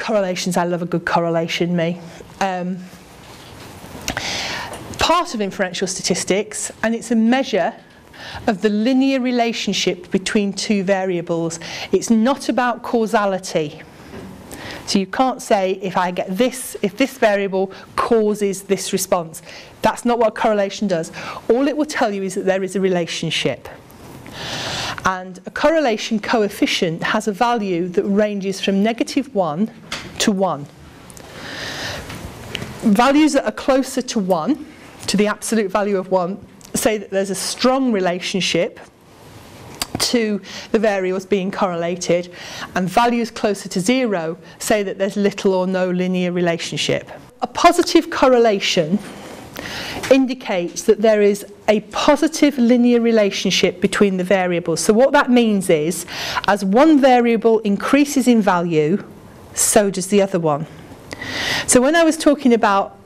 correlations. I love a good correlation, me. Um, part of inferential statistics, and it's a measure of the linear relationship between two variables. It's not about causality. So you can't say if I get this, if this variable causes this response. That's not what correlation does. All it will tell you is that there is a relationship. And a correlation coefficient has a value that ranges from negative 1 to 1. Values that are closer to 1, to the absolute value of 1, say that there's a strong relationship to the variables being correlated and values closer to zero say that there's little or no linear relationship. A positive correlation indicates that there is a positive linear relationship between the variables. So what that means is as one variable increases in value, so does the other one. So when I was talking about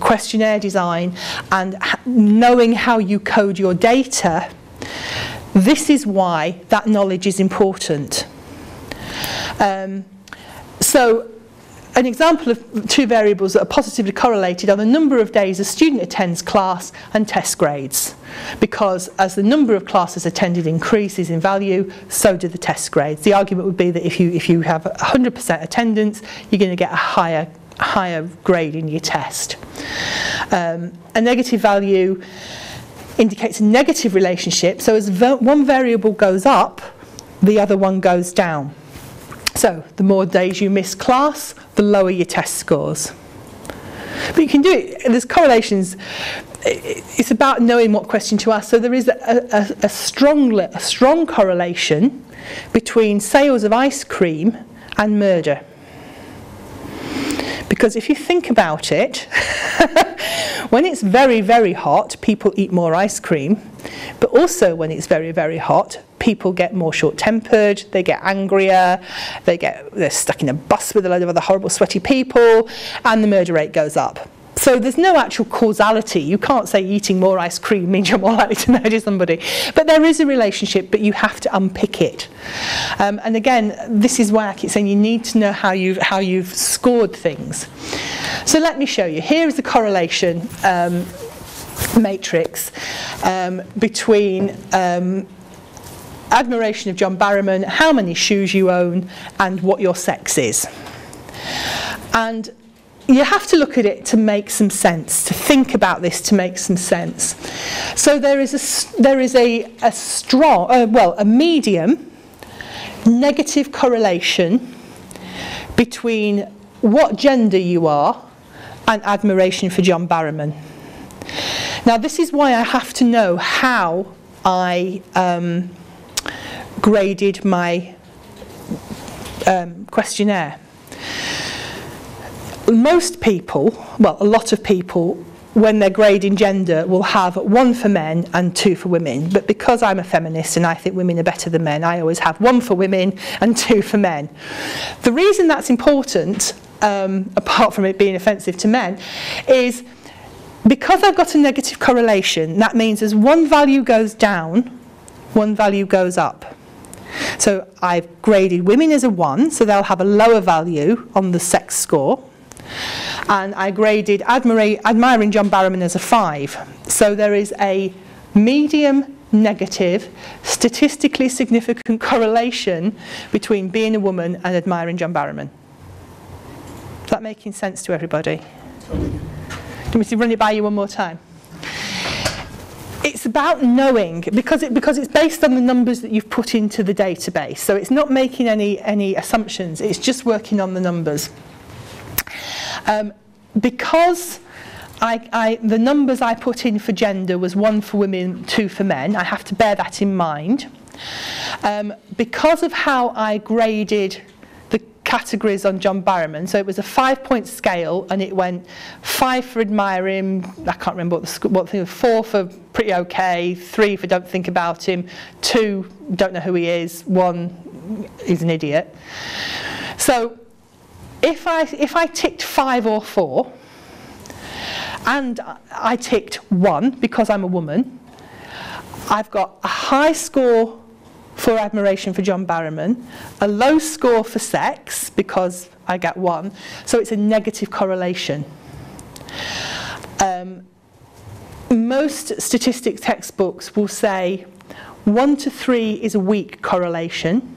questionnaire design and knowing how you code your data, this is why that knowledge is important. Um, so an example of two variables that are positively correlated are the number of days a student attends class and test grades. Because as the number of classes attended increases in value, so do the test grades. The argument would be that if you, if you have 100% attendance, you're going to get a higher higher grade in your test. Um, a negative value indicates a negative relationship, so as one variable goes up, the other one goes down. So the more days you miss class, the lower your test scores. But you can do it, there's correlations, it's about knowing what question to ask. So there is a, a, a, strong, a strong correlation between sales of ice cream and murder. Because if you think about it, when it's very, very hot, people eat more ice cream. But also when it's very, very hot, people get more short-tempered, they get angrier, they get, they're stuck in a bus with a load of other horrible sweaty people, and the murder rate goes up. So there's no actual causality. You can't say eating more ice cream means you're more likely to murder somebody. But there is a relationship, but you have to unpick it. Um, and again, this is why I keep saying you need to know how you've, how you've scored things. So let me show you. Here is the correlation um, matrix um, between um, admiration of John Barrowman, how many shoes you own, and what your sex is. And you have to look at it to make some sense, to think about this to make some sense. So there is a, there is a, a strong, uh, well, a medium negative correlation between what gender you are and admiration for John Barrowman. Now this is why I have to know how I um, graded my um, questionnaire most people, well, a lot of people, when they're grading gender, will have one for men and two for women. But because I'm a feminist and I think women are better than men, I always have one for women and two for men. The reason that's important, um, apart from it being offensive to men, is because I've got a negative correlation, that means as one value goes down, one value goes up. So I've graded women as a 1, so they'll have a lower value on the sex score and I graded admiring John Barrowman as a 5. So there is a medium negative, statistically significant correlation between being a woman and admiring John Barrowman. Is that making sense to everybody? Do you want me to run it by you one more time? It's about knowing, because, it, because it's based on the numbers that you've put into the database. So it's not making any, any assumptions, it's just working on the numbers. Um, because I, I, the numbers I put in for gender was one for women, two for men, I have to bear that in mind. Um, because of how I graded categories on John Barrowman, so it was a five-point scale, and it went five for admire him, I can't remember what the what thing, four for pretty okay, three for don't think about him, two don't know who he is, one is an idiot. So if I, if I ticked five or four, and I ticked one because I'm a woman, I've got a high score for admiration for John Barrowman, a low score for sex, because I get one, so it's a negative correlation. Um, most statistics textbooks will say 1 to 3 is a weak correlation,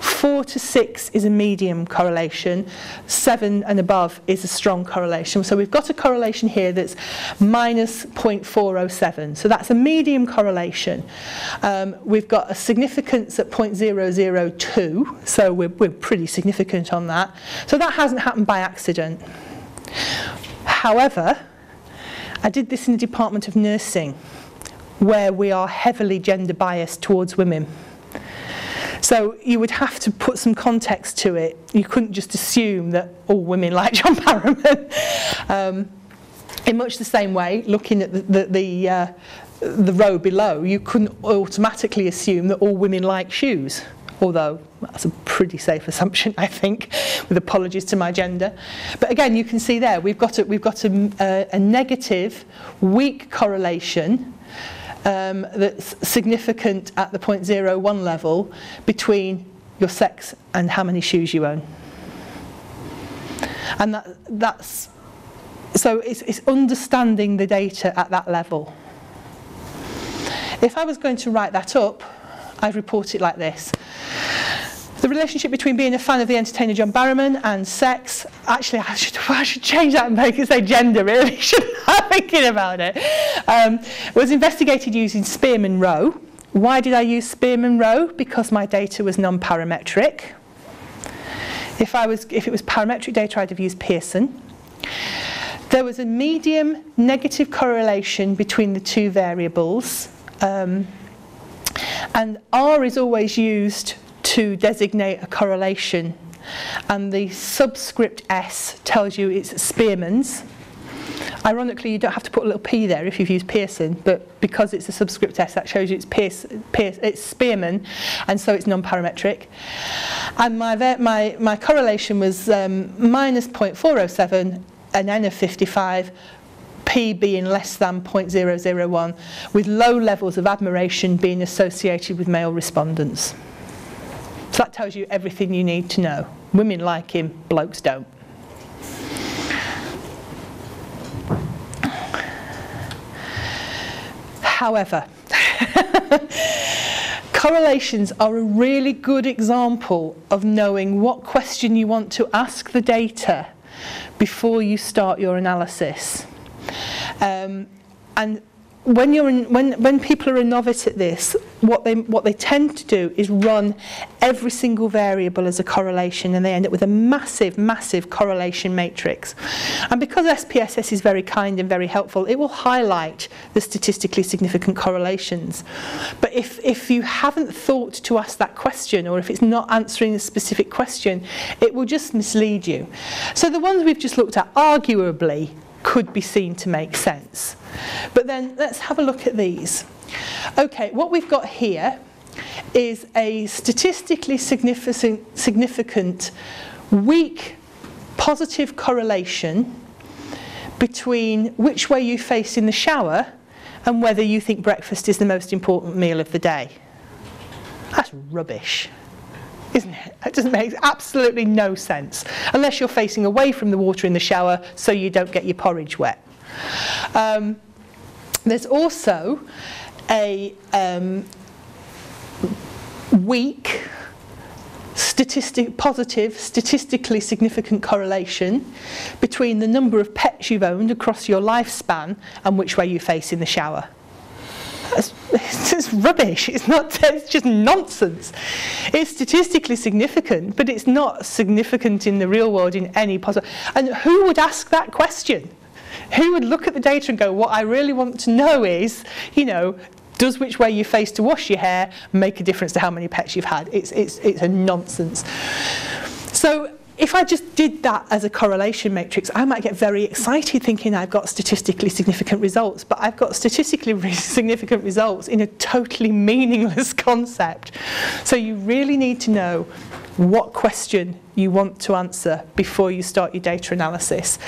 4 to 6 is a medium correlation, 7 and above is a strong correlation. So we've got a correlation here that's minus 0.407. So that's a medium correlation. Um, we've got a significance at 0.002, so we're, we're pretty significant on that. So that hasn't happened by accident. However, I did this in the Department of Nursing, where we are heavily gender biased towards women. So you would have to put some context to it. You couldn't just assume that all women like John Barrowman. um, in much the same way, looking at the, the, the, uh, the row below, you couldn't automatically assume that all women like shoes. Although that's a pretty safe assumption, I think, with apologies to my gender. But again, you can see there, we've got a, we've got a, a, a negative, weak correlation um, that's significant at the 0.01 level between your sex and how many shoes you own. And that, that's, so it's, it's understanding the data at that level. If I was going to write that up, I'd report it like this. The relationship between being a fan of the entertainer John Barrowman and sex, actually I should, I should change that and make it say gender really, should I thinking about it, um, was investigated using Spearman Rho. Why did I use Spearman Rho? Because my data was non-parametric. If, I was, if it was parametric data, I'd have used Pearson. There was a medium negative correlation between the two variables. Um, and R is always used to designate a correlation. And the subscript S tells you it's Spearman's. Ironically, you don't have to put a little p there if you've used Pearson, but because it's a subscript S, that shows you it's, Pierce, Pierce, it's Spearman, and so it's non-parametric. And my, my, my correlation was um, minus 0.407, an N of 55, P being less than 0.001, with low levels of admiration being associated with male respondents. So that tells you everything you need to know. Women like him, blokes don't. However, correlations are a really good example of knowing what question you want to ask the data before you start your analysis. Um, and when you're in, when when people are a novice at this what they what they tend to do is run every single variable as a correlation and they end up with a massive massive correlation matrix. And because SPSS is very kind and very helpful it will highlight the statistically significant correlations. But if if you haven't thought to ask that question or if it's not answering a specific question it will just mislead you. So the ones we've just looked at arguably could be seen to make sense. But then let's have a look at these. Okay, what we've got here is a statistically significant, significant weak positive correlation between which way you face in the shower and whether you think breakfast is the most important meal of the day. That's rubbish isn't it? Doesn't make absolutely no sense unless you're facing away from the water in the shower so you don't get your porridge wet. Um, there's also a um, weak statistic, positive, statistically significant correlation between the number of pets you've owned across your lifespan and which way you face in the shower. It's, it's rubbish. It's not. It's just nonsense. It's statistically significant, but it's not significant in the real world in any possible. And who would ask that question? Who would look at the data and go, "What I really want to know is, you know, does which way you face to wash your hair make a difference to how many pets you've had?" It's it's it's a nonsense. So if I just did that as a correlation matrix, I might get very excited thinking I've got statistically significant results, but I've got statistically significant results in a totally meaningless concept. So you really need to know what question you want to answer before you start your data analysis.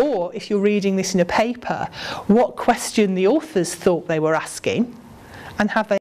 Or if you're reading this in a paper, what question the authors thought they were asking and have they